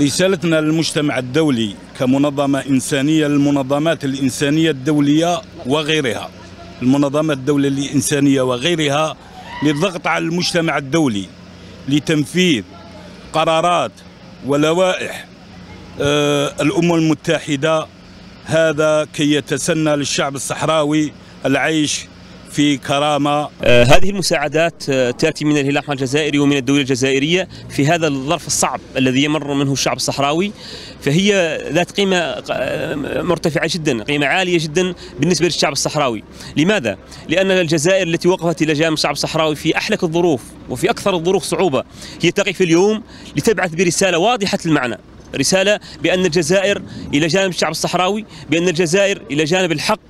رسالتنا للمجتمع الدولي كمنظمة إنسانية للمنظمات الإنسانية الدولية وغيرها. المنظمات الدولية الإنسانية وغيرها للضغط على المجتمع الدولي لتنفيذ قرارات ولوائح آه، الأمم المتحدة. هذا كي يتسنى للشعب الصحراوي العيش في كرامة. آه، هذه المساعدات آه، تأتي من الهلال الجزائري ومن الدولة الجزائرية في هذا الظرف الصعب الذي يمر منه الشعب الصحراوي. فهي ذات قيمة آه، مرتفعة جدا قيمة عالية جدا بالنسبة للشعب الصحراوي. لماذا؟ لأن الجزائر التي وقفت إلى جانب الشعب الصحراوي في أحلك الظروف وفي أكثر الظروف صعوبة هي تقف اليوم لتبعث برسالة واضحة المعنى رسالة بأن الجزائر إلى جانب الشعب الصحراوي بأن الجزائر إلى جانب الحق